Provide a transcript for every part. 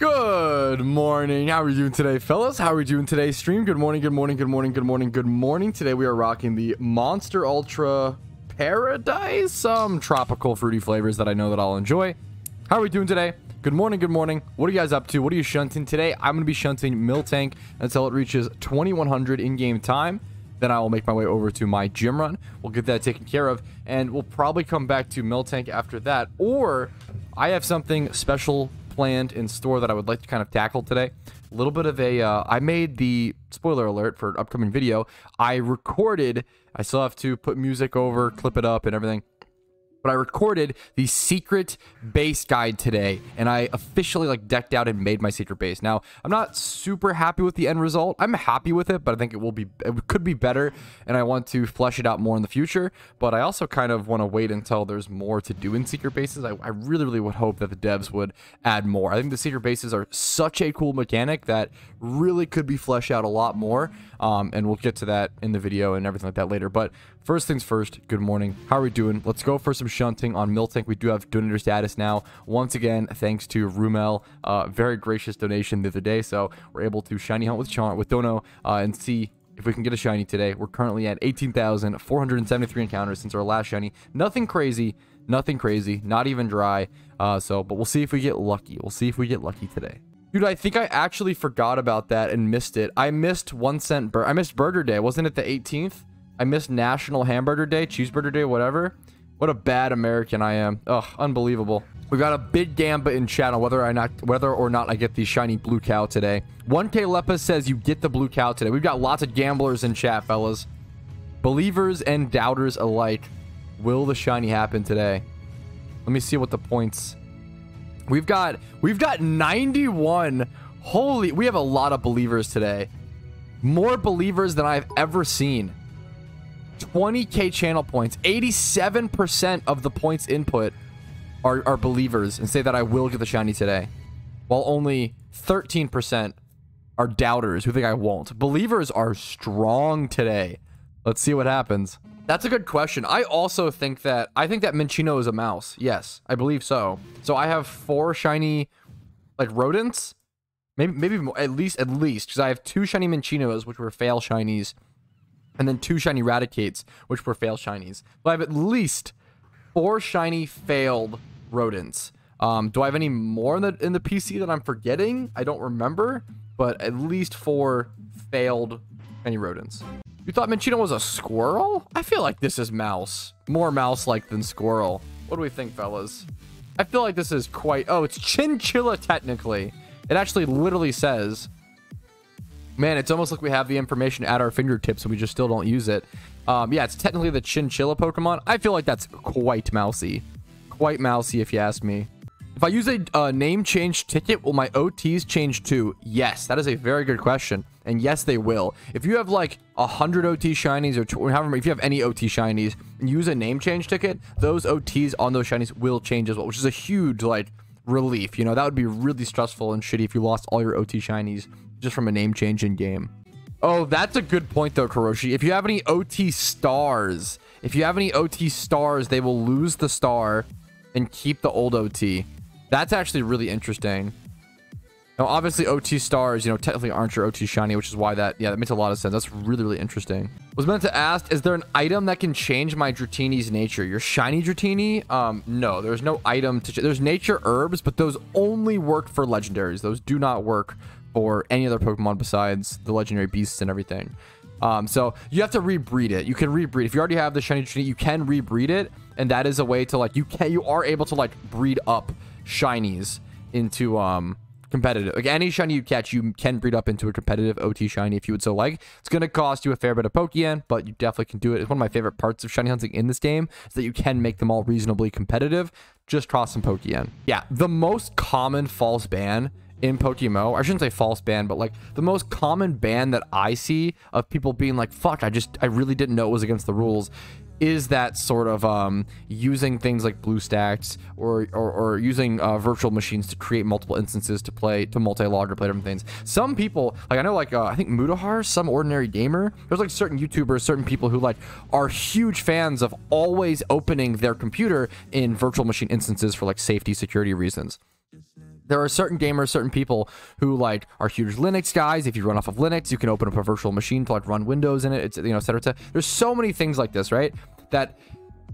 Good morning. How are you doing today, fellas? How are we doing today, stream? Good morning, good morning, good morning, good morning, good morning. Today we are rocking the Monster Ultra Paradise, some tropical fruity flavors that I know that I'll enjoy. How are we doing today? Good morning, good morning. What are you guys up to? What are you shunting today? I'm going to be shunting Miltank until it reaches 2100 in-game time. Then I will make my way over to my gym run. We'll get that taken care of, and we'll probably come back to Miltank after that. Or I have something special planned in store that I would like to kind of tackle today. A little bit of a, uh, I made the spoiler alert for upcoming video. I recorded, I still have to put music over, clip it up and everything but I recorded the secret base guide today and I officially like decked out and made my secret base. Now, I'm not super happy with the end result. I'm happy with it, but I think it will be it could be better and I want to flesh it out more in the future, but I also kind of want to wait until there's more to do in secret bases. I, I really really would hope that the devs would add more. I think the secret bases are such a cool mechanic that really could be fleshed out a lot more. Um, and we'll get to that in the video and everything like that later. But first things first, good morning. How are we doing? Let's go for some shunting on Miltank. We do have donator status now. Once again, thanks to Rumel. Uh, very gracious donation the other day. So we're able to shiny hunt with Chaunt, with Dono, uh, and see if we can get a shiny today. We're currently at 18,473 encounters since our last shiny. Nothing crazy. Nothing crazy. Not even dry. Uh, so, but we'll see if we get lucky. We'll see if we get lucky today. Dude, I think I actually forgot about that and missed it. I missed one cent bur- I missed Burger Day. Wasn't it the 18th? I missed National Hamburger Day, Cheeseburger Day, whatever. What a bad American I am. Ugh, unbelievable. We got a big gamba in chat on whether or not whether or not I get the shiny blue cow today. 1K Lepa says you get the blue cow today. We've got lots of gamblers in chat, fellas. Believers and doubters alike. Will the shiny happen today? Let me see what the points We've got we've got 91. Holy, we have a lot of believers today. More believers than I've ever seen. 20k channel points. 87% of the points input are, are believers and say that I will get the shiny today. While only 13% are doubters who think I won't. Believers are strong today. Let's see what happens. That's a good question. I also think that I think that Minccino is a mouse. Yes, I believe so. So I have four shiny like rodents. Maybe maybe more, at least at least because I have two shiny Minccinos which were fail shinies, and then two shiny Raticates which were fail shinies. So I have at least four shiny failed rodents. Um, do I have any more in the in the PC that I'm forgetting? I don't remember, but at least four failed shiny rodents. You thought Minccino was a squirrel? I feel like this is mouse. More mouse-like than squirrel. What do we think, fellas? I feel like this is quite... Oh, it's chinchilla, technically. It actually literally says... Man, it's almost like we have the information at our fingertips and we just still don't use it. Um, yeah, it's technically the chinchilla Pokemon. I feel like that's quite mousy. Quite mousy, if you ask me. If I use a uh, name change ticket, will my OTs change too? Yes, that is a very good question. And yes, they will. If you have like 100 OT shinies or however, if you have any OT shinies and use a name change ticket, those OTs on those shinies will change as well, which is a huge like relief. You know, that would be really stressful and shitty if you lost all your OT shinies just from a name change in game. Oh, that's a good point though, Karoshi. If you have any OT stars, if you have any OT stars, they will lose the star and keep the old OT. That's actually really interesting. Now, obviously, OT stars, you know, technically aren't your OT shiny, which is why that, yeah, that makes a lot of sense. That's really, really interesting. Was meant to ask, is there an item that can change my Dratini's nature? Your shiny Dratini? Um, no, there's no item to, there's nature herbs, but those only work for legendaries. Those do not work for any other Pokemon besides the legendary beasts and everything. Um, so you have to rebreed it. You can rebreed. If you already have the shiny Dratini, you can rebreed it. And that is a way to like, you can, you are able to like breed up shinies into um competitive. Like any shiny you catch, you can breed up into a competitive OT shiny if you would so like. It's going to cost you a fair bit of Pokeyen, but you definitely can do it. It's one of my favorite parts of shiny hunting in this game is that you can make them all reasonably competitive. Just cost some Pokeyen. Yeah, the most common false ban in Pokemon, I shouldn't say false ban, but like the most common ban that I see of people being like, fuck, I just, I really didn't know it was against the rules is that sort of um, using things like BlueStacks or, or, or using uh, virtual machines to create multiple instances to play to multi-log or play different things. Some people, like I know, like uh, I think Mutahar, some ordinary gamer. There's like certain YouTubers, certain people who like are huge fans of always opening their computer in virtual machine instances for like safety security reasons. There are certain gamers, certain people who like are huge Linux guys. If you run off of Linux, you can open up a virtual machine to like run Windows in it. It's you know, et cetera, et cetera. There's so many things like this, right? That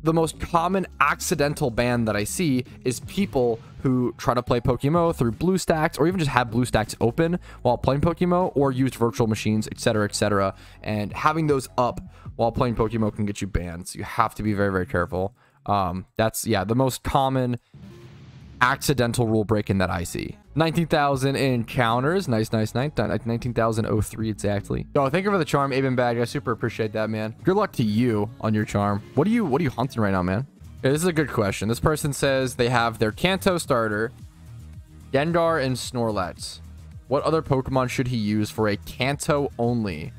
the most common accidental ban that I see is people who try to play Pokemon through BlueStacks or even just have BlueStacks open while playing Pokemon or use virtual machines, etc., etc. And having those up while playing Pokemon can get you banned. So you have to be very, very careful. Um, that's yeah, the most common accidental rule breaking that I see. 19,000 encounters. Nice, nice, nice. 19,003 exactly. Oh, thank you for the charm, Aben Bag. I super appreciate that, man. Good luck to you on your charm. What are you what are you hunting right now, man? This is a good question. This person says they have their Kanto starter, Gengar, and Snorlax. What other Pokemon should he use for a Kanto only?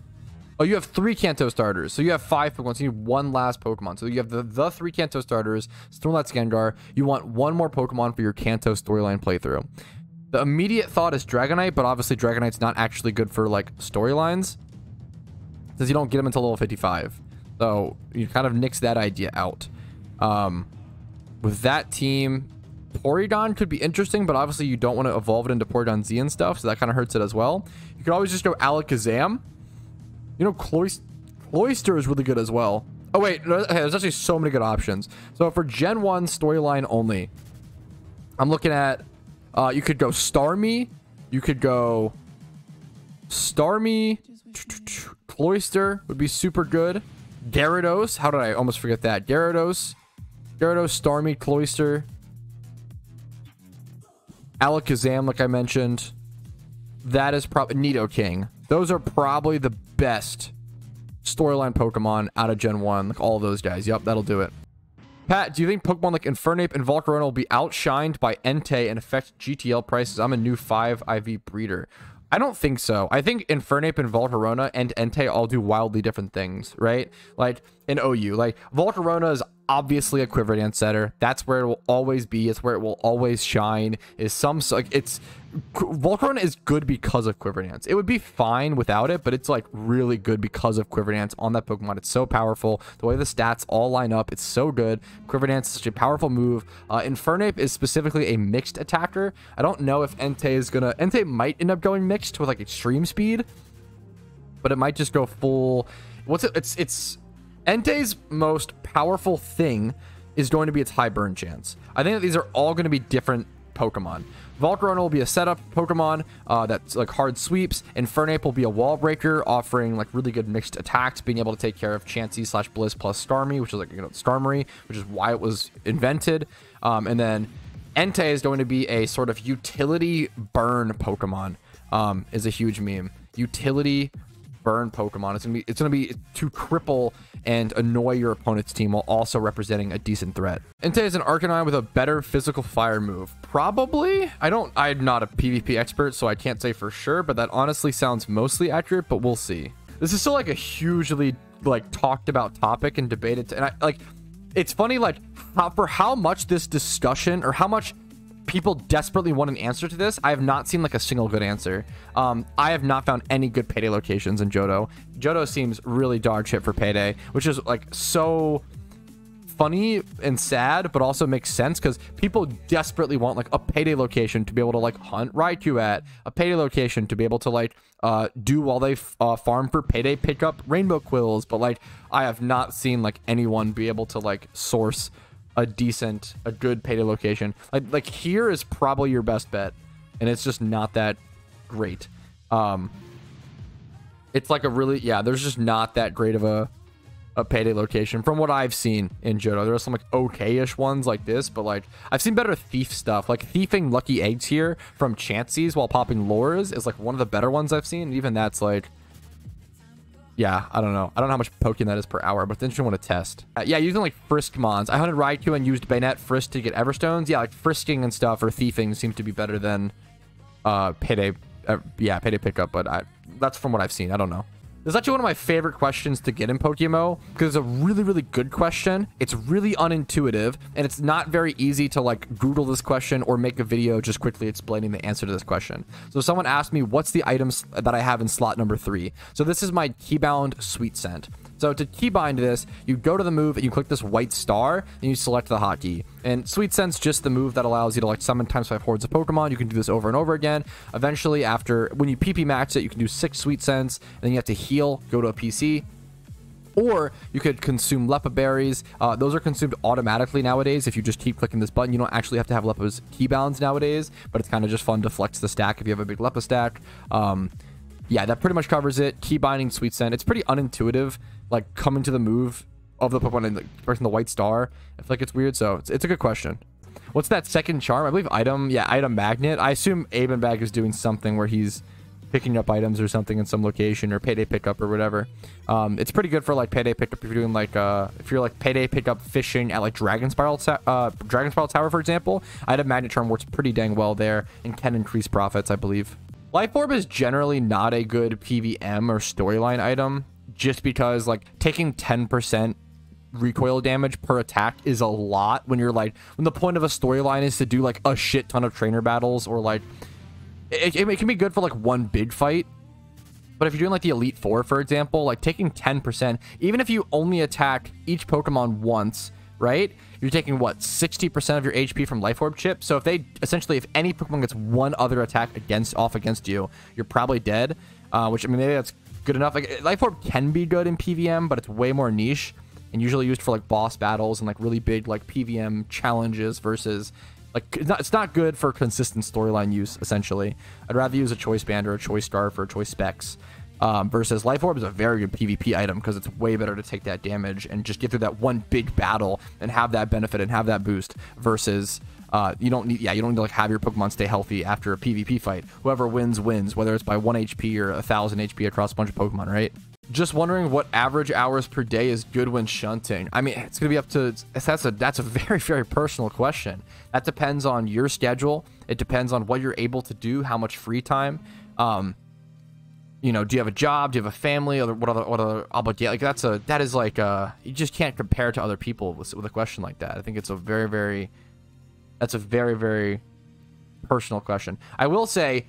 Oh, you have three Kanto starters. So you have five Pokemon. So you need one last Pokemon. So you have the, the three Kanto starters, Snorlax, Gengar. You want one more Pokemon for your Kanto storyline playthrough. The immediate thought is Dragonite, but obviously Dragonite's not actually good for like storylines. Since you don't get them until level 55. So you kind of nix that idea out. Um, with that team, Porygon could be interesting, but obviously you don't want to evolve it into Porygon Z and stuff, so that kind of hurts it as well. You could always just go Alakazam. You know, Cloyster, Cloyster is really good as well. Oh, wait. Hey, there's actually so many good options. So for Gen 1 storyline only, I'm looking at... Uh, you could go Starmie. You could go... Starmie. Cloyster would be super good. Gyarados. How did I almost forget that? Gyarados. Gyarados, Starmie, Cloyster. Alakazam, like I mentioned. That is probably Nidoking. Those are probably the best storyline Pokemon out of Gen 1. Like all of those guys. Yep, that'll do it. Pat, do you think Pokemon like Infernape and Volcarona will be outshined by Entei and affect GTL prices? I'm a new 5 IV breeder. I don't think so. I think Infernape and Volcarona and Entei all do wildly different things, right? Like in OU, like Volcarona is obviously a quiver dance setter. That's where it will always be. It's where it will always shine. Is some like it's Volcarona is good because of Quiver Dance. It would be fine without it, but it's like really good because of Quiver Dance on that Pokemon. It's so powerful. The way the stats all line up, it's so good. Quiver Dance is such a powerful move. Uh, Infernape is specifically a mixed attacker. I don't know if Entei is gonna. Entei might end up going mixed with like extreme speed, but it might just go full. What's it? It's it's Entei's most powerful thing is going to be its high burn chance. I think that these are all going to be different Pokemon. Volcarona will be a setup Pokemon uh, that's like hard sweeps. Infernape will be a wall breaker, offering like really good mixed attacks, being able to take care of Chansey slash Blizz plus Starmie, which is like you know Starmie, which is why it was invented. Um, and then Entei is going to be a sort of utility burn Pokemon. Um, is a huge meme. Utility burn Pokemon. It's gonna be it's gonna be to cripple and annoy your opponent's team while also representing a decent threat. Entei is an Arcanine with a better physical fire move. Probably. I don't I'm not a PvP expert, so I can't say for sure, but that honestly sounds mostly accurate, but we'll see. This is still like a hugely like talked about topic and debated and I like it's funny like how, for how much this discussion or how much people desperately want an answer to this. I have not seen like a single good answer. Um, I have not found any good payday locations in Johto. Johto seems really dog shit for payday, which is like so funny and sad, but also makes sense because people desperately want like a payday location to be able to like hunt Raikou at, a payday location to be able to like uh, do while they uh, farm for payday pick up rainbow quills. But like, I have not seen like anyone be able to like source a decent, a good payday location. Like like here is probably your best bet, and it's just not that great. Um, it's like a really yeah. There's just not that great of a a payday location from what I've seen in Johto. There are some like okay-ish ones like this, but like I've seen better thief stuff. Like thiefing lucky eggs here from Chanseys while popping lures is like one of the better ones I've seen. Even that's like yeah, I don't know. I don't know how much Pokeyen that is per hour, but it's interesting want to test. Uh, yeah, using like frisk mons. I hunted Raikou and used Banette frisk to get Everstones. Yeah, like frisking and stuff or thiefing seems to be better than uh payday. Uh, yeah, payday pickup, but I that's from what I've seen. I don't know. This is actually one of my favorite questions to get in Pokemon because it's a really, really good question. It's really unintuitive and it's not very easy to like Google this question or make a video just quickly explaining the answer to this question. So someone asked me, what's the items that I have in slot number three? So this is my Keybound Sweet Scent. So to keybind this, you go to the move and you click this white star and you select the hotkey. And Sweet Scent just the move that allows you to like summon times five hordes of Pokemon. You can do this over and over again. Eventually, after when you PP max it, you can do six Sweet Scent, and then you have to heal, go to a PC, or you could consume Leppa berries. Uh, those are consumed automatically nowadays. If you just keep clicking this button, you don't actually have to have Leppa's keybounds nowadays, but it's kind of just fun to flex the stack if you have a big Leppa stack. Um, yeah, that pretty much covers it. Key binding, Sweet Scent. It's pretty unintuitive, like coming to the move of the Pokemon and like, the white star. I feel like it's weird, so it's, it's a good question. What's that second charm? I believe item, yeah, item magnet. I assume Bag is doing something where he's picking up items or something in some location or payday pickup or whatever. Um, it's pretty good for like payday pickup if you're doing like uh, if you're like payday pickup fishing at like Dragon Spiral uh, Dragon Spiral Tower for example. Item Magnet Charm works pretty dang well there and can increase profits, I believe. Life Orb is generally not a good PVM or storyline item just because like taking 10% recoil damage per attack is a lot when you're like when the point of a storyline is to do like a shit ton of trainer battles or like it, it, can be good for like one big fight. But if you're doing like the elite four for example like taking 10 percent even if you only attack each pokemon once right you're taking what 60 percent of your hp from life orb chip so if they essentially if any pokemon gets one other attack against off against you you're probably dead uh, which i mean maybe that's good enough like life orb can be good in pvm but it's way more niche and usually used for like boss battles and like really big like PVM challenges versus like it's not, it's not good for consistent storyline use essentially. I'd rather use a choice band or a choice scarf for a choice specs. Um, versus Life Orb is a very good PvP item because it's way better to take that damage and just get through that one big battle and have that benefit and have that boost versus uh, you don't need yeah you don't need to like have your Pokemon stay healthy after a PvP fight. Whoever wins wins, whether it's by one HP or a thousand HP across a bunch of Pokemon, right? Just wondering what average hours per day is good when shunting. I mean, it's gonna be up to that's a that's a very very personal question. That depends on your schedule. It depends on what you're able to do, how much free time. Um, you know, do you have a job? Do you have a family? Other what other what other obligation? Like that's a that is like uh you just can't compare to other people with, with a question like that. I think it's a very very that's a very very personal question. I will say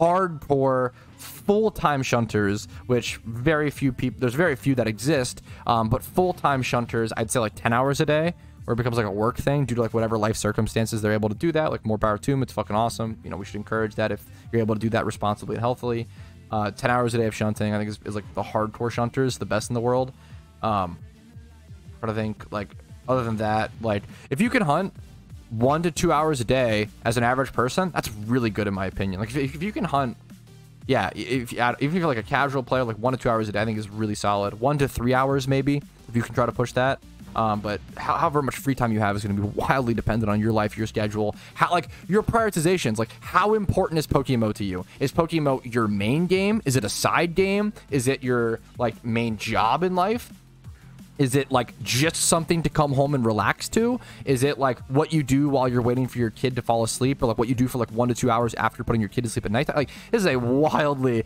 hardcore full-time shunters which very few people there's very few that exist um, but full-time shunters i'd say like 10 hours a day where it becomes like a work thing due to like whatever life circumstances they're able to do that like more power to them it's fucking awesome you know we should encourage that if you're able to do that responsibly and healthily uh, 10 hours a day of shunting i think is, is like the hardcore shunters the best in the world um but i think like other than that like if you can hunt one to two hours a day as an average person, that's really good in my opinion. Like if, if you can hunt, yeah, if you even if you're like a casual player, like one to two hours a day, I think is really solid. One to three hours maybe if you can try to push that. Um, but how, however much free time you have is going to be wildly dependent on your life, your schedule, how like your prioritizations. Like how important is Pokemon to you? Is Pokemon your main game? Is it a side game? Is it your like main job in life? Is it like just something to come home and relax to? Is it like what you do while you're waiting for your kid to fall asleep, or like what you do for like one to two hours after putting your kid to sleep at night? Like this is a wildly,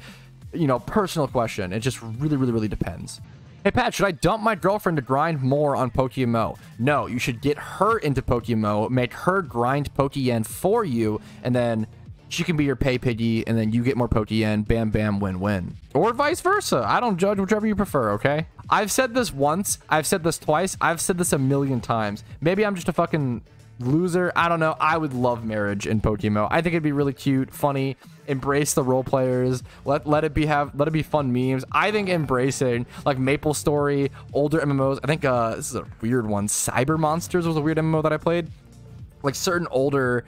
you know, personal question. It just really, really, really depends. Hey Pat, should I dump my girlfriend to grind more on Pokemon? No, you should get her into Pokemon, make her grind Pokeyen for you, and then she can be your pay piggy, and then you get more Pokeyen. Bam, bam, win, win. Or vice versa. I don't judge whichever you prefer, okay? I've said this once. I've said this twice. I've said this a million times. Maybe I'm just a fucking loser. I don't know. I would love marriage in Pokemon. I think it'd be really cute, funny. Embrace the role players. Let let it be have let it be fun memes. I think embracing like Maple Story, older MMOs. I think uh this is a weird one. Cyber Monsters was a weird MMO that I played. Like certain older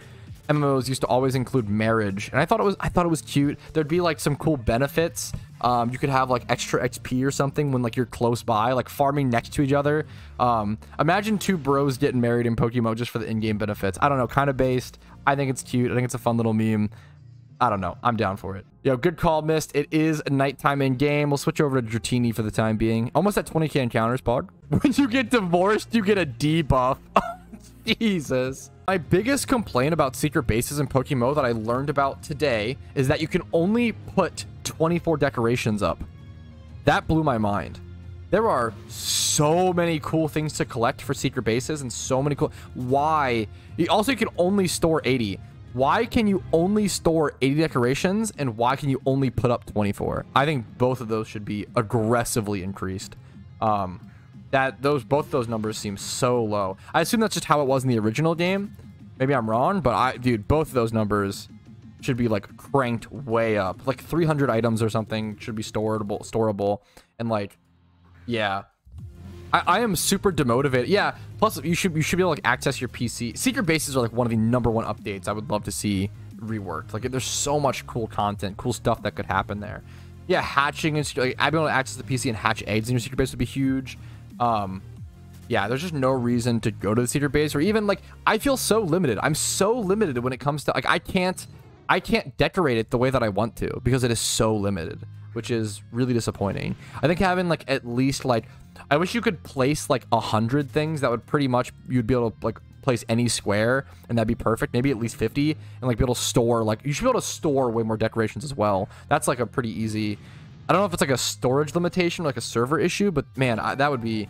MMOs used to always include marriage, and I thought it was I thought it was cute. There'd be like some cool benefits. Um, you could have like extra XP or something when like you're close by, like farming next to each other. Um, imagine two bros getting married in Pokemon just for the in-game benefits. I don't know, kind of based. I think it's cute. I think it's a fun little meme. I don't know. I'm down for it. Yo, good call, Mist. It is nighttime in game. We'll switch over to Dratini for the time being. Almost at 20k encounters, Pog. When you get divorced, you get a debuff. Jesus. My biggest complaint about secret bases in Pokemon that I learned about today is that you can only put 24 decorations up. That blew my mind. There are so many cool things to collect for secret bases and so many cool... Why? Also, You can only store 80. Why can you only store 80 decorations and why can you only put up 24? I think both of those should be aggressively increased. Um, that those both those numbers seem so low. I assume that's just how it was in the original game. Maybe I'm wrong, but I, dude, both of those numbers should be like cranked way up. Like 300 items or something should be storable, storable, and like, yeah. I, I am super demotivated. Yeah. Plus, you should you should be able to like, access your PC. Secret bases are like one of the number one updates I would love to see reworked. Like, there's so much cool content, cool stuff that could happen there. Yeah, hatching and like, I'd be able to access the PC and hatch eggs in your secret base would be huge. Um, yeah, there's just no reason to go to the secret base or even like I feel so limited. I'm so limited when it comes to like I can't I can't decorate it the way that I want to because it is so limited, which is really disappointing. I think having like at least like I wish you could place like a hundred things that would pretty much you'd be able to like place any square and that'd be perfect. Maybe at least 50 and like be able to store like you should be able to store way more decorations as well. That's like a pretty easy. I don't know if it's like a storage limitation, like a server issue, but man, I, that would be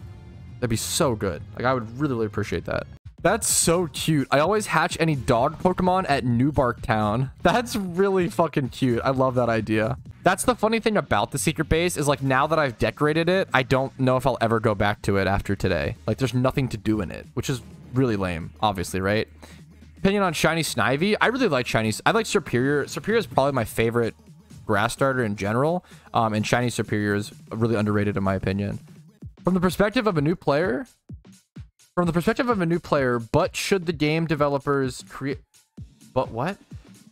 that'd be so good. Like I would really really appreciate that. That's so cute. I always hatch any dog Pokemon at New Bark Town. That's really fucking cute. I love that idea. That's the funny thing about the secret base is like now that I've decorated it, I don't know if I'll ever go back to it after today. Like there's nothing to do in it, which is really lame, obviously, right? Opinion on Shiny Snivy. I really like Shiny. I like Serperior. Serperior is probably my favorite grass starter in general. Um, and Shiny Serperior is really underrated in my opinion. From the perspective of a new player, from the perspective of a new player, but should the game developers create... But what?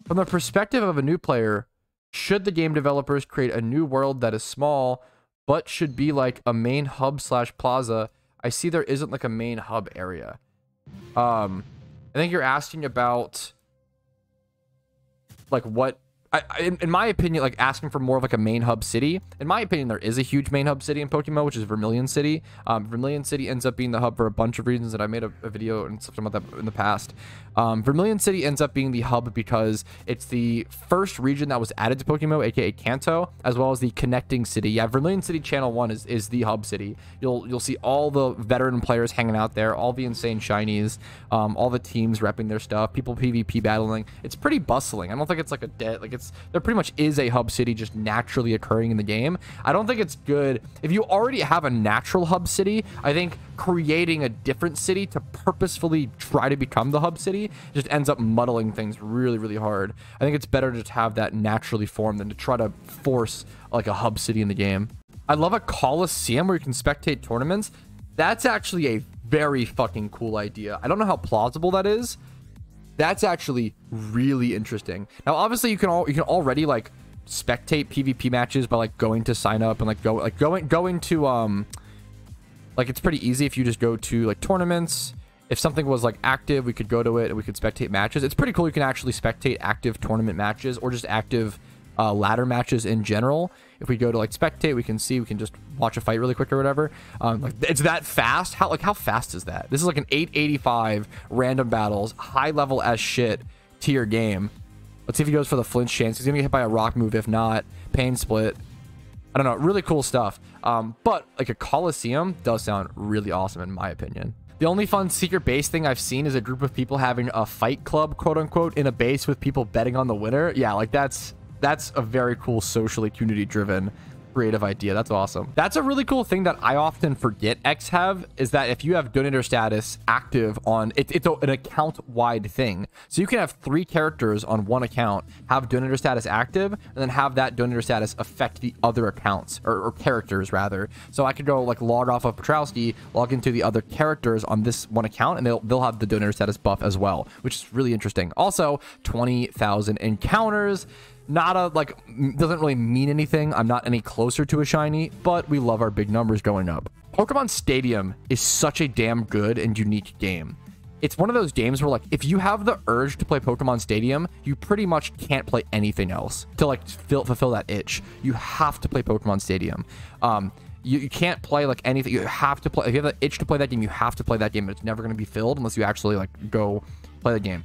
From the perspective of a new player, should the game developers create a new world that is small, but should be like a main hub slash plaza? I see there isn't like a main hub area. Um, I think you're asking about like what I, in, in, my opinion, like asking for more of like a main hub city. In my opinion, there is a huge main hub city in Pokemon, which is Vermilion City. Um, Vermilion City ends up being the hub for a bunch of reasons that I made a, a video and something about that in the past. Um, Vermilion City ends up being the hub because it's the first region that was added to Pokemon, aka Kanto, as well as the connecting city. Yeah, Vermilion City Channel One is, is the hub city. You'll you'll see all the veteran players hanging out there, all the insane shinies, um, all the teams repping their stuff, people PvP battling. It's pretty bustling. I don't think it's like a dead like it's there pretty much is a hub city just naturally occurring in the game. I don't think it's good if you already have a natural hub city. I think creating a different city to purposefully try to become the hub city just ends up muddling things really really hard. I think it's better to just have that naturally formed than to try to force like a hub city in the game. I love a Coliseum where you can spectate tournaments. That's actually a very fucking cool idea. I don't know how plausible that is, that's actually really interesting. Now, obviously, you can all you can already like spectate PvP matches by like going to sign up and like go like going going to um like it's pretty easy if you just go to like tournaments. If something was like active, we could go to it and we could spectate matches. It's pretty cool. You can actually spectate active tournament matches or just active uh, ladder matches in general. If we go to like spectate, we can see we can just watch a fight really quick or whatever. Um, like it's that fast. How like how fast is that? This is like an 885 random battles, high level as shit tier game. Let's see if he goes for the flinch chance. He's gonna get hit by a rock move. If not, pain split. I don't know. Really cool stuff. Um, but like a Coliseum does sound really awesome in my opinion. The only fun secret base thing I've seen is a group of people having a fight club, quote unquote, in a base with people betting on the winner. Yeah, like that's that's a very cool socially community driven creative idea. That's awesome. That's a really cool thing that I often forget X have is that if you have donator status active on it, it's an account wide thing. So you can have three characters on one account, have donator status active, and then have that donator status affect the other accounts or, or characters rather. So I could go like log off of Patrouski, log into the other characters on this one account, and they'll they'll have the donator status buff as well, which is really interesting. Also, 20,000 encounters not a like doesn't really mean anything. I'm not any closer to a shiny, but we love our big numbers going up. Pokemon Stadium is such a damn good and unique game. It's one of those games where like if you have the urge to play Pokemon Stadium, you pretty much can't play anything else to like fill, fulfill that itch. You have to play Pokemon Stadium. Um, you, you can't play like anything. You have to play. If you have the itch to play that game, you have to play that game. It's never going to be filled unless you actually like go play the game.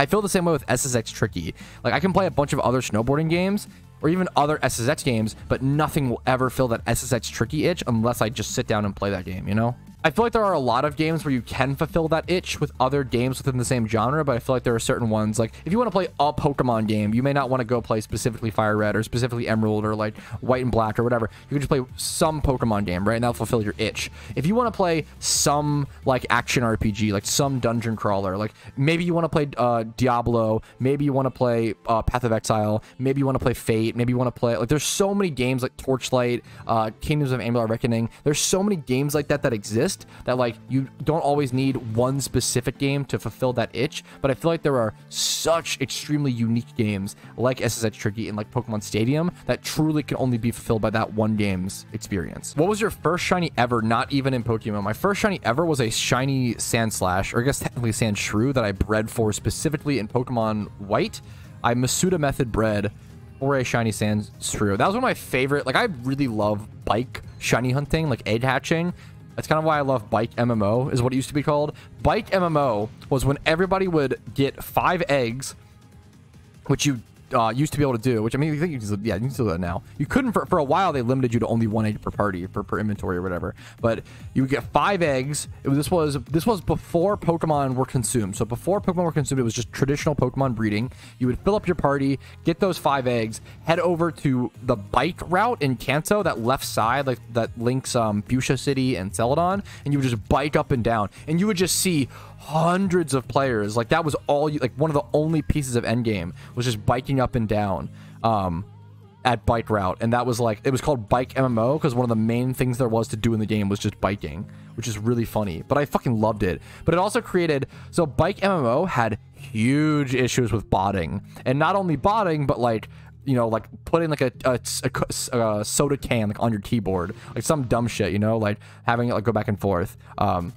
I feel the same way with SSX Tricky. Like I can play a bunch of other snowboarding games or even other SSX games, but nothing will ever fill that SSX Tricky itch unless I just sit down and play that game, you know? I feel like there are a lot of games where you can fulfill that itch with other games within the same genre, but I feel like there are certain ones like if you want to play a Pokemon game, you may not want to go play specifically Fire Red or specifically Emerald or like White and Black or whatever. You can just play some Pokemon game, right? And that'll fulfill your itch. If you want to play some like action RPG, like some dungeon crawler, like maybe you want to play uh, Diablo, maybe you want to play uh, Path of Exile, maybe you want to play Fate, maybe you want to play like there's so many games like Torchlight, uh, Kingdoms of Amalur Reckoning. There's so many games like that that exist that like you don't always need one specific game to fulfill that itch but i feel like there are such extremely unique games like SSX Tricky and like pokemon stadium that truly can only be fulfilled by that one game's experience what was your first shiny ever not even in pokemon my first shiny ever was a shiny Sandslash or i guess technically Sandshrew that i bred for specifically in pokemon white i masuda method bred or a shiny Sandshrew. That was one of my favorite. Like, I really love bike shiny hunting, like egg hatching. That's kind of why I love Bike MMO, is what it used to be called. Bike MMO was when everybody would get five eggs, which you uh, used to be able to do, which I mean, you think you can, yeah, you can still do that now. You couldn't for, for a while. They limited you to only one egg per party per, per inventory or whatever. But you would get five eggs. This was this was before Pokemon were consumed. So before Pokemon were consumed, it was just traditional Pokemon breeding. You would fill up your party, get those five eggs, head over to the bike route in Kanto, that left side, like that links um, Fuchsia City and Celadon, and you would just bike up and down, and you would just see hundreds of players. Like that was all you like one of the only pieces of endgame was just biking up and down um at bike route. And that was like it was called bike MMO because one of the main things there was to do in the game was just biking which is really funny. But I fucking loved it. But it also created so bike MMO had huge issues with botting. And not only botting but like you know, like putting like a, a, a, a, soda can like on your keyboard, like some dumb shit, you know, like having it like go back and forth. Um,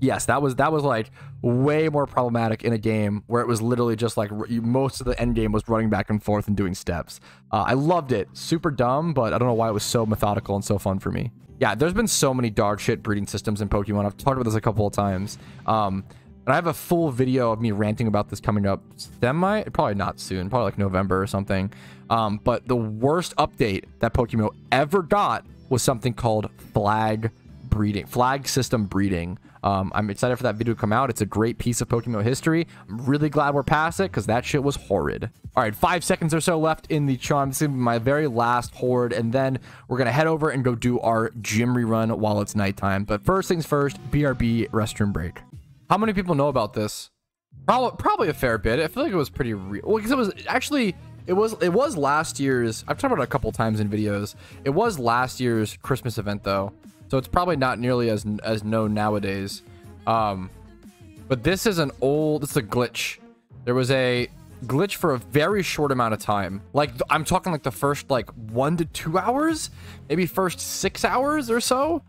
yes, that was that was like way more problematic in a game where it was literally just like most of the end game was running back and forth and doing steps. Uh, I loved it. Super dumb, but I don't know why it was so methodical and so fun for me. Yeah, there's been so many dog shit breeding systems in Pokemon. I've talked about this a couple of times. Um, and I have a full video of me ranting about this coming up semi, probably not soon, probably like November or something. Um, but the worst update that Pokemon ever got was something called flag breeding, flag system breeding. Um, I'm excited for that video to come out. It's a great piece of Pokemon history. I'm really glad we're past it because that shit was horrid. All right, five seconds or so left in the charm. This is my very last horde, and then we're to head over and go do our gym rerun while it's nighttime. But first things first, BRB restroom break. How many people know about this? Probably, probably a fair bit. I feel like it was pretty real. Well, because it was actually it was it was last year's. I've talked about it a couple times in videos. It was last year's Christmas event though so it's probably not nearly as as known nowadays. Um, but this is an old. It's a glitch. There was a glitch for a very short amount of time. Like I'm talking like the first like one to two hours, maybe first six hours or so.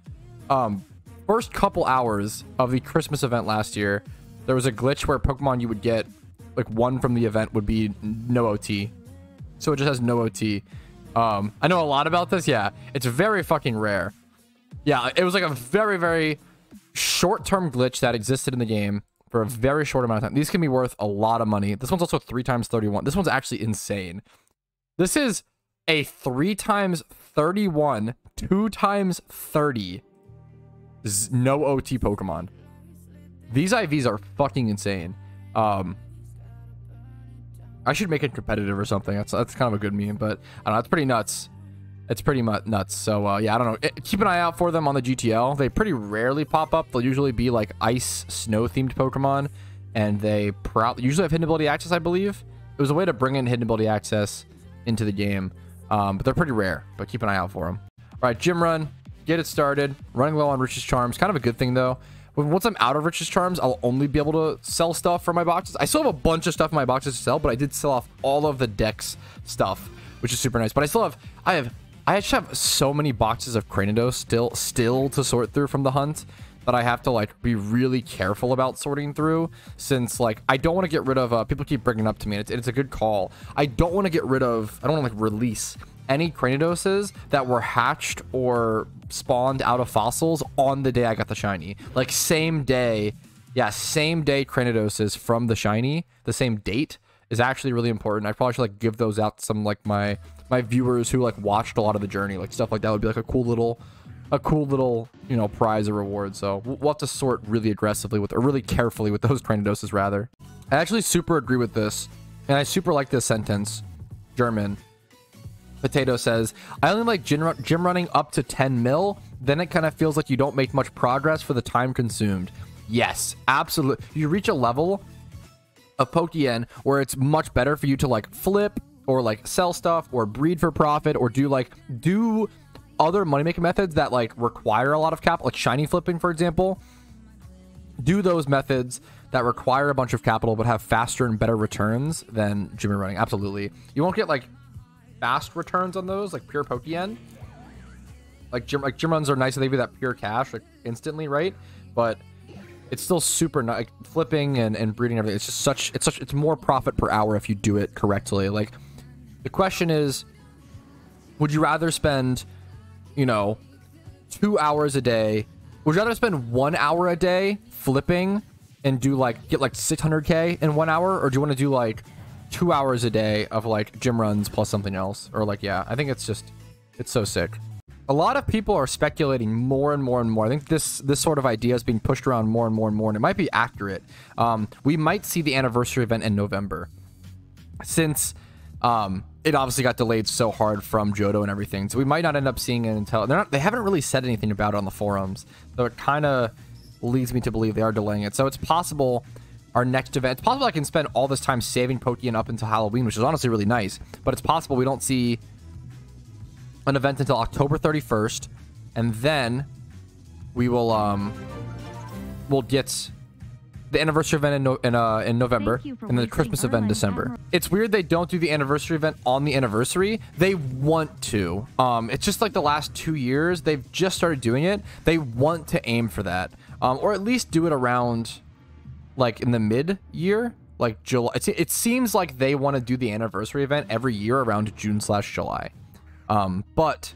Um, first couple hours of the Christmas event last year, there was a glitch where Pokemon you would get like one from the event would be no OT. So it just has no OT. Um, I know a lot about this. Yeah, it's very fucking rare. Yeah, it was like a very, very short-term glitch that existed in the game for a very short amount of time. These can be worth a lot of money. This one's also 3 times 31. This one's actually insane. This is a 3 times 31, 2 times 30 no OT Pokemon. These IVs are fucking insane. Um, I should make it competitive or something. That's that's kind of a good meme, but I don't know. It's pretty nuts. It's pretty much nuts. So uh, yeah, I don't know. It, keep an eye out for them on the GTL. They pretty rarely pop up. They'll usually be like ice, snow themed Pokemon, and they probably usually have hidden ability access. I believe it was a way to bring in hidden ability access into the game, um, but they're pretty rare. But keep an eye out for them. All right, gym run. Get it started. Running low on Riches Charms. Kind of a good thing though. Once I'm out of Riches Charms, I'll only be able to sell stuff from my boxes. I still have a bunch of stuff in my boxes to sell, but I did sell off all of the Dex stuff, which is super nice. But I still have, I have I actually have so many boxes of Cranidos still still to sort through from the hunt that I have to like be really careful about sorting through since like I don't want to get rid of uh, people keep bringing up to me and it's, it's a good call. I don't want to get rid of I don't want to like release any Cranidoses that were hatched or spawned out of fossils on the day I got the shiny. Like same day yeah same day Cranidoses from the shiny the same date is actually really important. I probably should like give those out some like my my viewers who like watched a lot of the journey, like stuff like that would be like a cool little a cool little, you know, prize or reward. So we'll have to sort really aggressively with, or really carefully with those doses rather. I actually super agree with this. And I super like this sentence. German. Potato says, I only like gym, gym running up to 10 mil. Then it kind of feels like you don't make much progress for the time consumed. Yes, absolutely. You reach a level of Pokeyen where it's much better for you to like flip or like sell stuff or breed for profit or do like do other money making methods that like require a lot of capital, like shiny flipping, for example. Do those methods that require a bunch of capital but have faster and better returns than gym running. Absolutely. You won't get like fast returns on those, like pure Pokeyen. Like gym, like gym runs are nice. They give you that pure cash like instantly, right? But it's still super nice. Like, flipping and, and breeding everything. It's just such. It's such. It's more profit per hour if you do it correctly. Like the question is, would you rather spend, you know, two hours a day? Would you rather spend one hour a day flipping and do like get like 600k in one hour, or do you want to do like two hours a day of like gym runs plus something else? Or like, yeah, I think it's just, it's so sick a lot of people are speculating more and more and more. I think this this sort of idea is being pushed around more and more and more, and it might be accurate. Um, we might see the anniversary event in November, since um, it obviously got delayed so hard from Johto and everything. So we might not end up seeing it until they're not. They haven't really said anything about it on the forums, so it kind of leads me to believe they are delaying it. So it's possible our next event. It's possible I can spend all this time saving Pokemon up until Halloween, which is honestly really nice. But it's possible we don't see an event until October 31st, and then we will um we'll get the anniversary event in, no, in, uh, in November and then the Christmas event in December. It's weird they don't do the anniversary event on the anniversary. They want to. Um, it's just like the last two years they've just started doing it. They want to aim for that, um, or at least do it around like in the mid year, like July. It, it seems like they want to do the anniversary event every year around June slash July. Um, but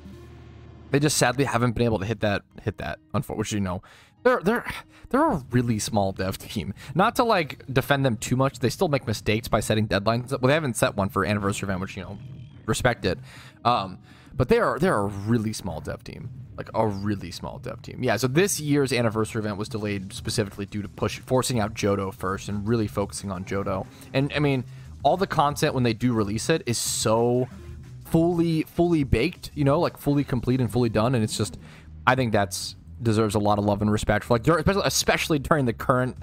they just sadly haven't been able to hit that hit that. Unfortunately, you know, they're they're they're a really small dev team. Not to like defend them too much, they still make mistakes by setting deadlines. Well, they haven't set one for anniversary event, which you know, respect it. Um, but they are they're a really small dev team, like a really small dev team. Yeah. So this year's anniversary event was delayed specifically due to push forcing out Johto first and really focusing on Johto. And I mean, all the content when they do release it is so fully fully baked, you know, like fully complete and fully done. And it's just, I think that's deserves a lot of love and respect for like especially, especially during the current,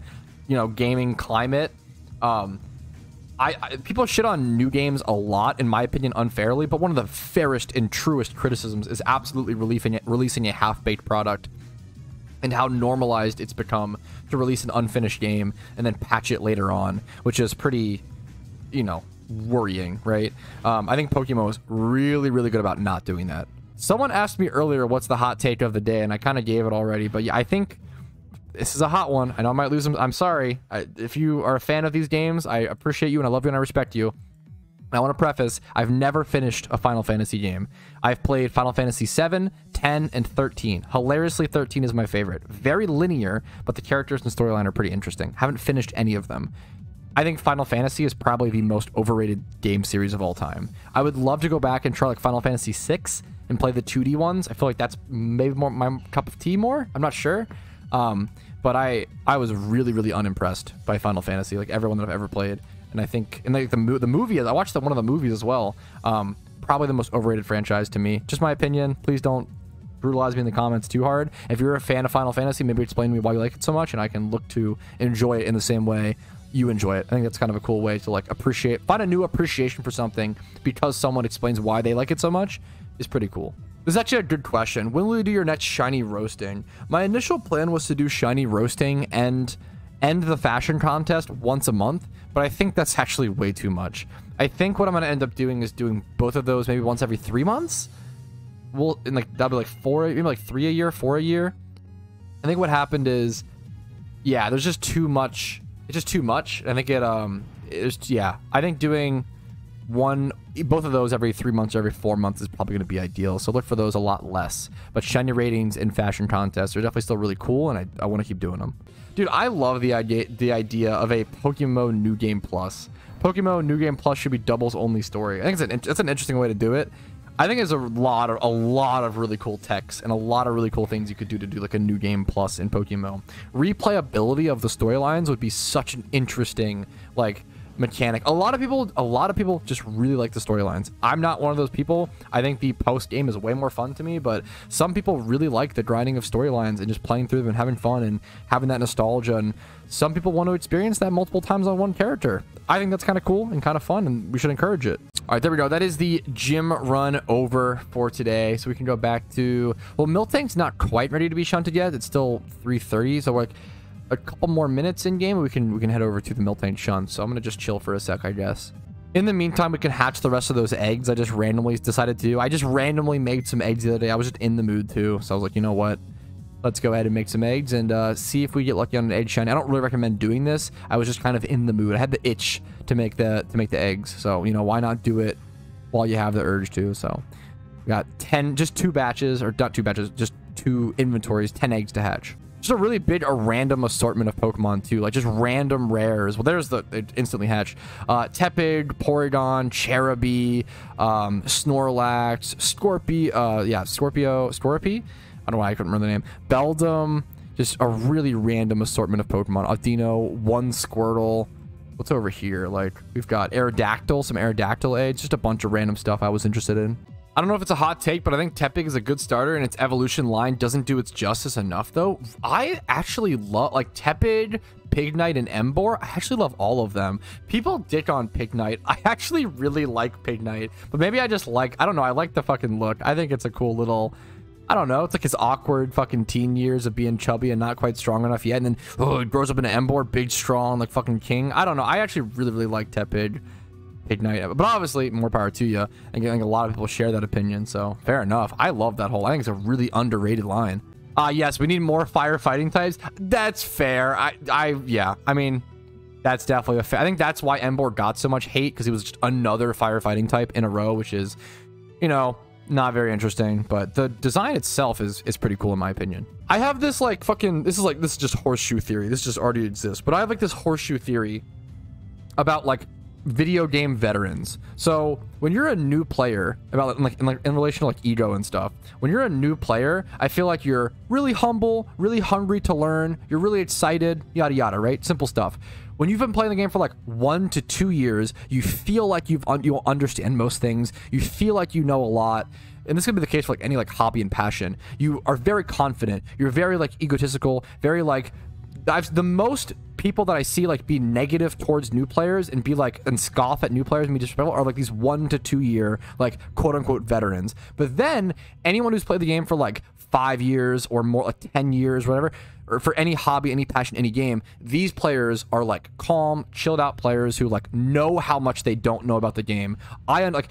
you know, gaming climate. Um, I, I, people shit on new games a lot, in my opinion, unfairly. But one of the fairest and truest criticisms is absolutely releasing releasing a half baked product, and how normalized it's become to release an unfinished game and then patch it later on, which is pretty, you know, worrying, right? Um, I think Pokemon is really, really good about not doing that. Someone asked me earlier what's the hot take of the day, and I kind of gave it already, but I think this is a hot one. I know I might lose them. I'm sorry. I, if you are a fan of these games, I appreciate you and I love you and I respect you. I want to preface, I've never finished a Final Fantasy game. I've played Final Fantasy 7, 10, and 13. Hilariously, 13 is my favorite. Very linear, but the characters and storyline are pretty interesting. Haven't finished any of them. I think Final Fantasy is probably the most overrated game series of all time. I would love to go back and try like Final Fantasy 6 and play the 2D ones. I feel like that's maybe more my cup of tea more. I'm not sure. Um, but I I was really really unimpressed by Final Fantasy, like everyone that I've ever played. And I think and like the the movie I watched the, one of the movies as well. Um, probably the most overrated franchise to me. Just my opinion. Please don't brutalize me in the comments too hard. If you're a fan of Final Fantasy, maybe explain to me why you like it so much, and I can look to enjoy it in the same way you enjoy it. I think that's kind of a cool way to like appreciate, find a new appreciation for something because someone explains why they like it so much is pretty cool. This is actually a good question. When will you do your next shiny roasting? My initial plan was to do shiny roasting and end the fashion contest once a month, but I think that's actually way too much. I think what I'm going to end up doing is doing both of those maybe once every three months. Well, in like that'll be like four, maybe like three a year, four a year. I think what happened is, yeah, there's just too much it's just too much. I think it um it's yeah. I think doing one both of those every three months or every four months is probably going to be ideal. So look for those a lot less. But shiny ratings and fashion contests are definitely still really cool, and I, I want to keep doing them. Dude, I love the idea the idea of a Pokemon New Game Plus. Pokemon New Game Plus should be doubles only story. I think it's an it's an interesting way to do it. I think there's a lot of a lot of really cool techs and a lot of really cool things you could do to do like a new game plus in Pokemon. Replayability of the storylines would be such an interesting like mechanic. A lot of people, a lot of people just really like the storylines. I'm not one of those people. I think the post game is way more fun to me, but some people really like the grinding of storylines and just playing through them and having fun and having that nostalgia. And some people want to experience that multiple times on one character. I think that's kind of cool and kind of fun, and we should encourage it. All right, there we go. That is the gym run over for today. So we can go back to well, Miltank's not quite ready to be shunted yet. It's still 3:30, so we're like a couple more minutes in game, we can we can head over to the Miltank shunt. So I'm gonna just chill for a sec, I guess. In the meantime, we can hatch the rest of those eggs. I just randomly decided to. I just randomly made some eggs the other day. I was just in the mood too, so I was like, you know what? Let's go ahead and make some eggs and uh, see if we get lucky on an egg shiny. I don't really recommend doing this. I was just kind of in the mood. I had the itch to make the to make the eggs, so you know why not do it while you have the urge to. So we got ten, just two batches or not two batches, just two inventories, ten eggs to hatch just a really big a random assortment of Pokemon too, like just random rares. Well, there's the instantly hatch. Uh, Tepig, Porygon, Cherubi, um, Snorlax, Scorpio, uh, yeah, Scorpio, Scorpy. I don't know why I couldn't remember the name. Beldum, just a really random assortment of Pokemon. Audino, one Squirtle. What's over here? Like we've got Aerodactyl, some Aerodactyl eggs, just a bunch of random stuff I was interested in. I don't know if it's a hot take, but I think Tepig is a good starter and its evolution line doesn't do its justice enough, though. I actually love, like, Tepig, Pignite, and Emboar. I actually love all of them. People dick on Pignite. I actually really like Pignite, but maybe I just like, I don't know, I like the fucking look. I think it's a cool little, I don't know, it's like his awkward fucking teen years of being chubby and not quite strong enough yet, and then, oh, it grows up into Emboar, big, strong, like fucking king. I don't know. I actually really, really like Tepig. Ignite. But obviously, more power to you. And I think a lot of people share that opinion. So fair enough. I love that whole. I think it's a really underrated line. Uh, yes, we need more firefighting types. That's fair. I, I, yeah. I mean, that's definitely a fair. I think that's why Emboar got so much hate because he was just another firefighting type in a row, which is, you know, not very interesting. But the design itself is is pretty cool in my opinion. I have this like fucking. This is like this is just horseshoe theory. This just already exists. But I have like this horseshoe theory about like video game veterans. So when you're a new player, about like in, like in relation to like ego and stuff, when you're a new player, I feel like you're really humble, really hungry to learn, you're really excited, yada yada, right? Simple stuff. When you've been playing the game for like one to two years, you feel like you've un- you understand most things. You feel like you know a lot and this could be the case for like any like hobby and passion you are very confident you're very like egotistical very like I've the most people that I see like be negative towards new players and be like and scoff at new players and be disrespectful are like these one to two year like quote unquote veterans. But then anyone who's played the game for like five years or more, like ten years, whatever, or for any hobby, any passion, any game, these players are like calm, chilled out players who like know how much they don't know about the game. I like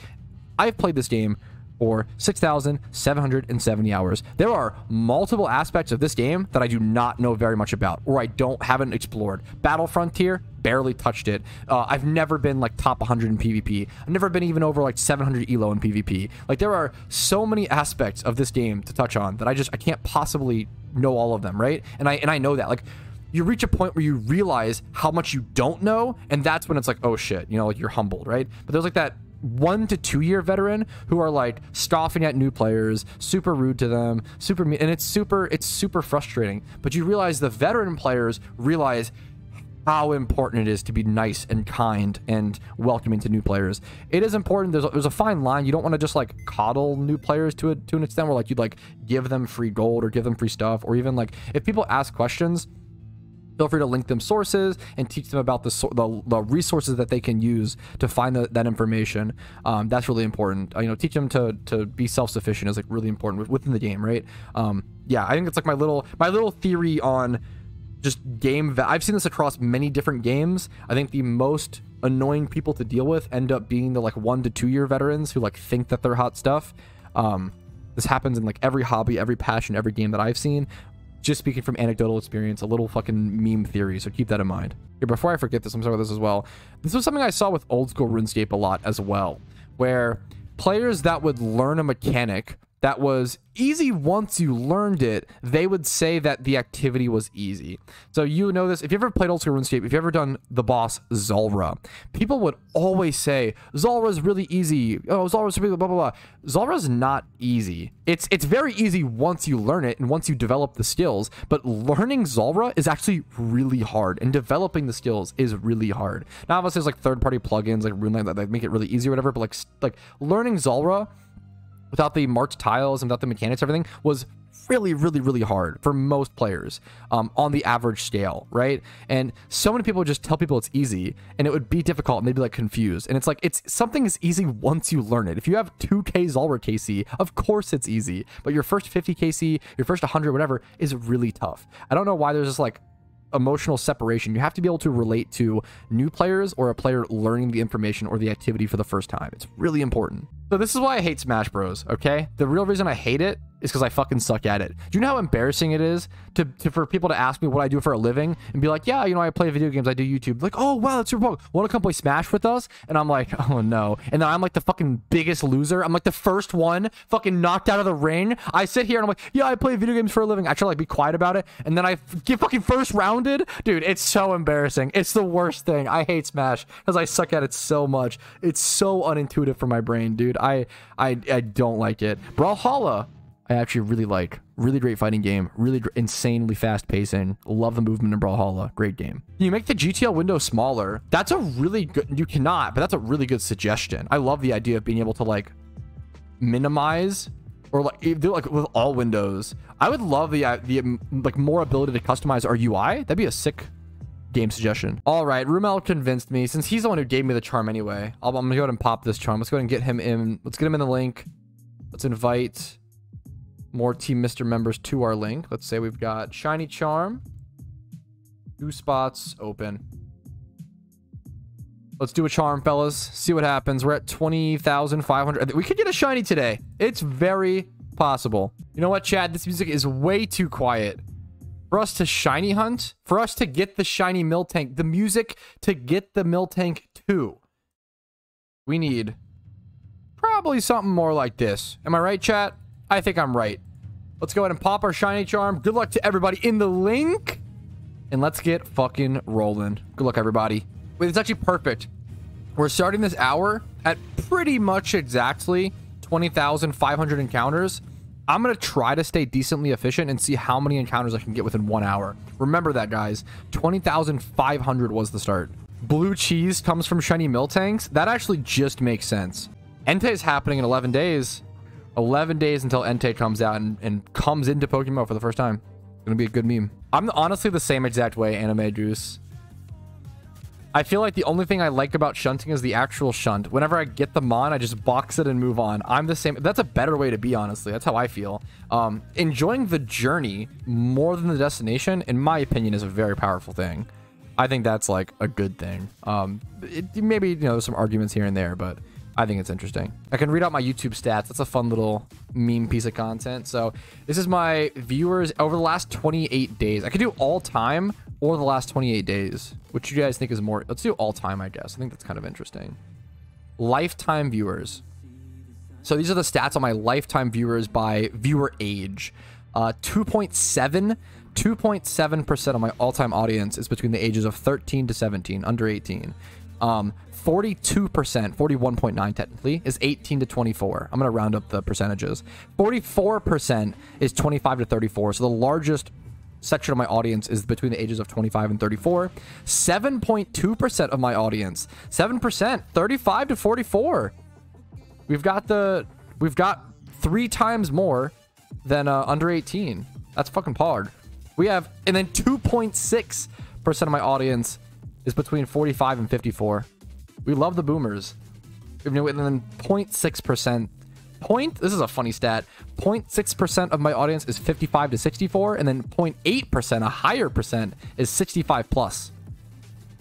I've played this game or 6,770 hours. There are multiple aspects of this game that I do not know very much about or I don't haven't explored. Battle Frontier, barely touched it. Uh, I've never been like top 100 in PvP. I've never been even over like 700 elo in PvP. Like there are so many aspects of this game to touch on that I just I can't possibly know all of them, right? And I and I know that like you reach a point where you realize how much you don't know and that's when it's like oh shit you know like you're humbled right but there's like that one to two year veteran who are like scoffing at new players, super rude to them, super and it's super it's super frustrating. But you realize the veteran players realize how important it is to be nice and kind and welcoming to new players. It is important. There's a, there's a fine line. You don't want to just like coddle new players to a, to an extent where like you'd like give them free gold or give them free stuff or even like if people ask questions feel free to link them sources and teach them about the, the, the resources that they can use to find the, that information. Um, that's really important. Uh, you know, teach them to to be self sufficient is like really important within the game, right? Um, yeah, I think it's like my little my little theory on just game. Va- I've seen this across many different games. I think the most annoying people to deal with end up being the like one to two year veterans who like think that they're hot stuff. Um, this happens in like every hobby, every passion, every game that I've seen just speaking from anecdotal experience, a little fucking meme theory, so keep that in mind. Here, before I forget this, I'm sorry about this as well. This was something I saw with old school RuneScape a lot as well, where players that would learn a mechanic that was easy once you learned it, they would say that the activity was easy. So you know this. If you ever played old school RuneScape, if you ever done the boss Zulrah, people would always say Zulrah's really easy. Oh, Zulrah's really blah blah blah. Zulrah's not easy. It's it's very easy once you learn it and once you develop the skills. But learning Zulrah is actually really hard, and developing the skills is really hard. Now, obviously, there's like third party plugins like RuneLite that, make it really easy or whatever. But like like learning Zulrah without the marked tiles and without the mechanics, everything was really, really, really hard for most players um, on the average scale, right? And so many people just tell people it's easy and it would be difficult and they'd be like confused. And it's like, it's something is easy once you learn it. If you have 2k Zulrah KC, of course it's easy, but your first 50 KC, your first 100, whatever, is really tough. I don't know why there's this like emotional separation. You have to be able to relate to new players or a player learning the information or the activity for the first time. It's really important. So this is why I hate Smash Bros, okay? The real reason I hate it is because I fucking suck at it. Do you know how embarrassing it is to, to, for people to ask me what I do for a living and be like, yeah, you know, I play video games, I do YouTube. Like, oh wow, that's super cool. Want to come play Smash with us? And I'm like, oh no. And then I'm like the fucking biggest loser. I'm like the first one fucking knocked out of the ring. I sit here and I'm like, yeah, I play video games for a living. I try to like be quiet about it, and then I get fucking first rounded. Dude, it's so embarrassing. It's the worst thing. I hate Smash because I suck at it so much. It's so unintuitive for my brain, dude. I I I don't like it. Brawlhalla I actually really like. Really great fighting game. Really insanely fast pacing. Love the movement in Brawlhalla. Great game. You make the GTL window smaller? That's a really good... You cannot, but that's a really good suggestion. I love the idea of being able to like minimize or like do like with all windows. I would love the uh, the like more ability to customize our UI. That'd be a sick game suggestion. All right, Rumel convinced me since he's the one who gave me the charm anyway. i am gonna go ahead and pop this charm. Let's go ahead and get him in. Let's get him in the link. Let's invite more Team Mr. members to our link. Let's say we've got Shiny Charm. Two spots open. Let's do a charm, fellas. See what happens. We're at 20,500. We could get a shiny today. It's very possible. You know what, Chad? This music is way too quiet. For us to shiny hunt, for us to get the shiny Miltank, the music to get the Miltank too, we need probably something more like this. Am I right, chat? I think I'm right. Let's go ahead and pop our shiny charm. Good luck to everybody in the link. And let's get fucking rolling. Good luck, everybody. Wait, it's actually perfect. We're starting this hour at pretty much exactly 20,500 encounters. I'm going to try to stay decently efficient and see how many encounters I can get within one hour. Remember that, guys. 20,500 was the start. Blue cheese comes from shiny Miltanks. That actually just makes sense. Entei is happening in 11 days. 11 days until Entei comes out and, and comes into Pokemon for the first time. It's gonna be a good meme. I'm honestly the same exact way, Anime Juice. I feel like the only thing I like about shunting is the actual shunt. Whenever I get the mon, I just box it and move on. I'm the same. That's a better way to be, honestly. That's how I feel. Um, enjoying the journey more than the destination, in my opinion, is a very powerful thing. I think that's like a good thing. Um, it, maybe, you know, some arguments here and there, but I think it's interesting. I can read out my YouTube stats. That's a fun little meme piece of content. So this is my viewers over the last 28 days. I could do all time or the last 28 days. Which you guys think is more? Let's do all time, I guess. I think that's kind of interesting. Lifetime viewers. So these are the stats on my lifetime viewers by viewer age. Uh, 2.7 2.7% of my all-time audience is between the ages of 13 to 17, under 18. Um, 42%, 41.9 technically, is 18 to 24. I'm going to round up the percentages. 44% is 25 to 34. So the largest section of my audience is between the ages of 25 and 34. 7.2% of my audience, 7%, 35 to 44. We've got the, we've got three times more than uh, under 18. That's fucking hard. We have, and then 2.6% of my audience is between 45 and 54. We love the boomers. And then 0.6%. Point, this is a funny stat. 0.6% of my audience is 55 to 64, and then 0.8%, a higher percent, is 65 plus.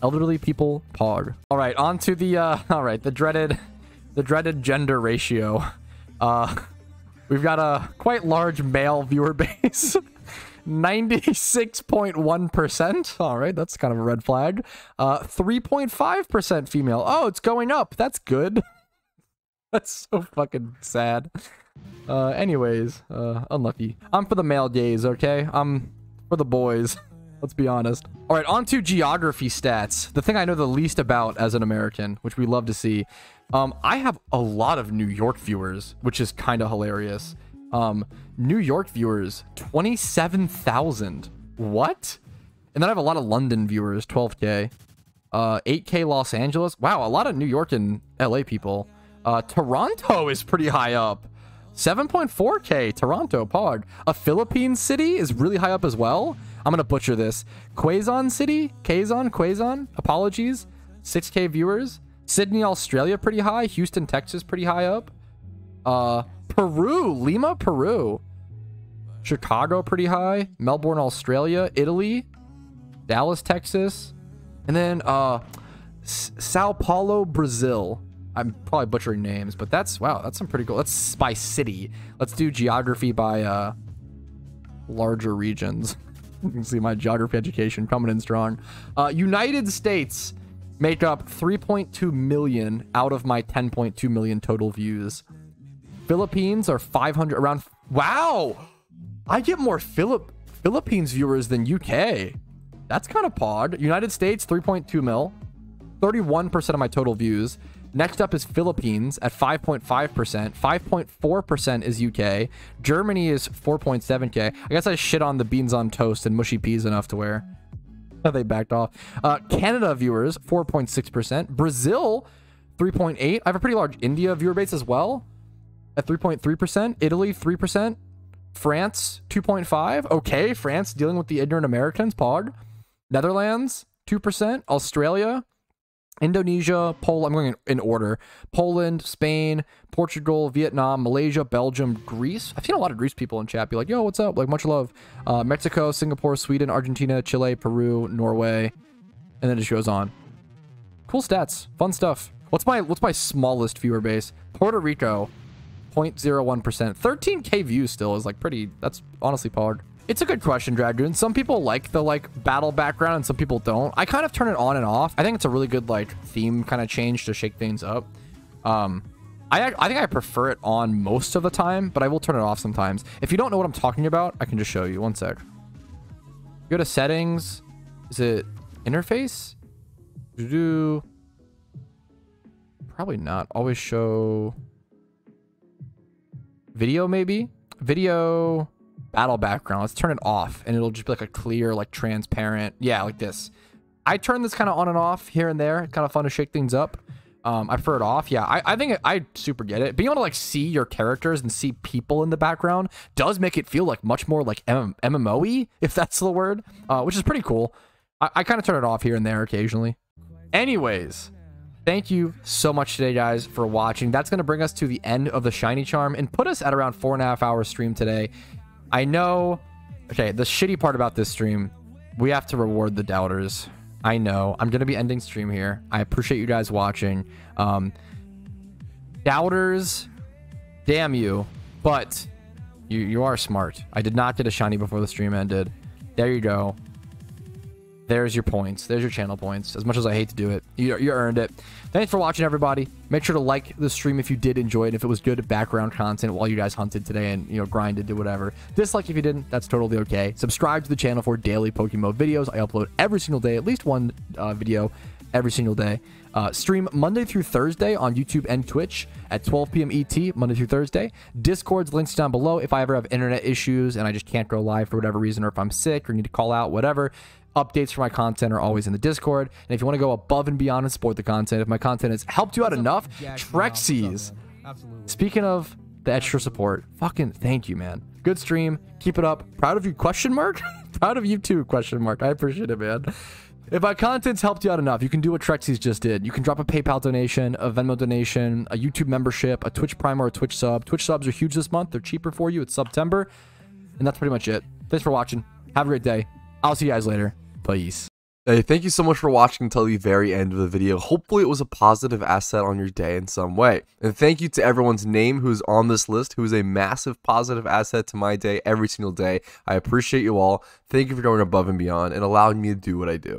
Elderly people, pog. All right, on to the, uh, all right, the dreaded, the dreaded gender ratio. Uh, we've got a quite large male viewer base. 96.1%. All right, that's kind of a red flag. Uh, 3.5% female. Oh, it's going up. That's good. That's so fucking sad. Uh, anyways, uh, unlucky. I'm for the male gaze, okay? I'm for the boys. Let's be honest. All right, on to geography stats. The thing I know the least about as an American, which we love to see. Um, I have a lot of New York viewers, which is kind of hilarious. Um, New York viewers, 27,000. What? And then I have a lot of London viewers, 12K. Uh, 8K Los Angeles. Wow, a lot of New York and LA people. Uh, Toronto is pretty high up. 7.4K, Toronto, Pog. A Philippine city is really high up as well. I'm going to butcher this. Quezon City? Quezon? Quezon? Apologies. 6K viewers. Sydney, Australia, pretty high. Houston, Texas, pretty high up. Uh, Peru, Lima, Peru. Chicago, pretty high. Melbourne, Australia. Italy. Dallas, Texas. And then uh, Sao Paulo, Brazil. I'm probably butchering names, but that's wow, that's some pretty cool. Let's by city. Let's do geography by uh larger regions. you can see my geography education coming in strong. Uh, United States make up 3.2 million out of my 10.2 million total views. Philippines are 500 around. Wow, I get more Philip Philippines viewers than UK. That's kind of pod. United States 3.2 mil, 31% of my total views. Next up is Philippines at 5.5%. 5.4% is UK. Germany is 4.7k. I guess I shit on the beans on toast and mushy peas enough to where they backed off. Uh, Canada viewers, 4.6%. Brazil, 3.8. I have a pretty large India viewer base as well at 3.3%. Italy, 3%. France, 2.5. Okay, France dealing with the ignorant Americans, POG. Netherlands, 2%. Australia, Indonesia, Poland, I'm going in order. Poland, Spain, Portugal, Vietnam, Malaysia, Belgium, Greece. I've seen a lot of Greece people in chat be like, yo, what's up? Like, much love. Uh, Mexico, Singapore, Sweden, Argentina, Chile, Peru, Norway. And then it just goes on. Cool stats. Fun stuff. What's my what's my smallest viewer base? Puerto Rico, 0.01%. 13k views still is like pretty, that's honestly powered. It's a good question, Dragoon. Some people like the like battle background and some people don't. I kind of turn it on and off. I think it's a really good like theme kind of change to shake things up. Um, I, I think I prefer it on most of the time, but I will turn it off sometimes. If you don't know what I'm talking about, I can just show you. One sec. Go to settings. Is it interface? Do probably not. Always show video maybe. Video battle background. Let's turn it off and it'll just be like a clear, like transparent. Yeah, like this. I turn this kind of on and off here and there. Kind of fun to shake things up. Um, I prefer it off. Yeah, I, I think I super get it. Being able to like see your characters and see people in the background does make it feel like much more like M MMO-y, if that's the word, uh, which is pretty cool. I, I kind of turn it off here and there occasionally. Anyways, thank you so much today, guys, for watching. That's going to bring us to the end of the Shiny Charm and put us at around four and a half hours stream today. I know. Okay, the shitty part about this stream, we have to reward the doubters. I know. I'm going to be ending stream here. I appreciate you guys watching. Um, doubters, damn you. But you, you are smart. I did not get a shiny before the stream ended. There you go. There's your points. There's your channel points. As much as I hate to do it, you, you earned it. Thanks for watching, everybody. Make sure to like the stream if you did enjoy it. If it was good background content while you guys hunted today and, you know, grinded, did whatever. Dislike if you didn't. That's totally okay. Subscribe to the channel for daily Pokemon videos. I upload every single day, at least one uh, video every single day. Uh, stream Monday through Thursday on YouTube and Twitch at 12 p.m. ET, Monday through Thursday. Discord's links down below. If I ever have internet issues and I just can't go live for whatever reason, or if I'm sick or need to call out, whatever, updates for my content are always in the Discord. And if you want to go above and beyond and support the content, if my content has helped you out enough, Trexies. Speaking of the extra support, fucking thank you, man. Good stream. Keep it up. Proud of you, question mark? Proud of you too, question mark. I appreciate it, man. If my content's helped you out enough, you can do what Trexies just did. You can drop a PayPal donation, a Venmo donation, a YouTube membership, a Twitch Prime or a Twitch sub. Twitch subs are huge this month. They're cheaper for you. It's September. And that's pretty much it. Thanks for watching. Have a great day. I'll see you guys later. Peace. Hey, thank you so much for watching until the very end of the video. Hopefully it was a positive asset on your day in some way. And thank you to everyone's name who's on this list, who is a massive positive asset to my day every single day. I appreciate you all. Thank you for going above and beyond and allowing me to do what I do.